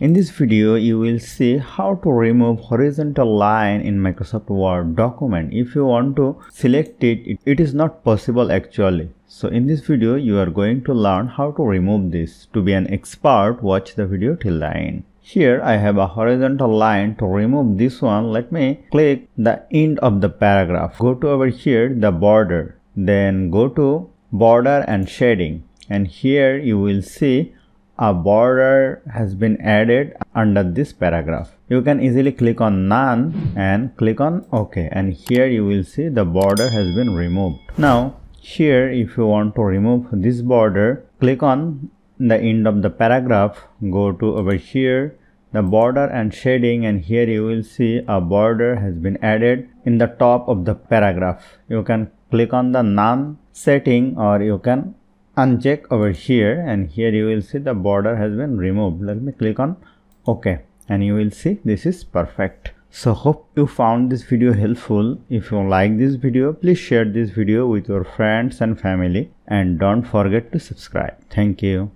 In this video, you will see how to remove horizontal line in Microsoft Word document. If you want to select it, it is not possible actually. So in this video, you are going to learn how to remove this. To be an expert, watch the video till the end. Here I have a horizontal line to remove this one. Let me click the end of the paragraph. Go to over here, the border. Then go to border and shading. And here you will see a border has been added under this paragraph. You can easily click on none and click on OK and here you will see the border has been removed. Now here if you want to remove this border click on the end of the paragraph go to over here the border and shading and here you will see a border has been added in the top of the paragraph. You can click on the none setting or you can uncheck over here and here you will see the border has been removed. Let me click on ok and you will see this is perfect. So hope you found this video helpful. If you like this video please share this video with your friends and family and don't forget to subscribe. Thank you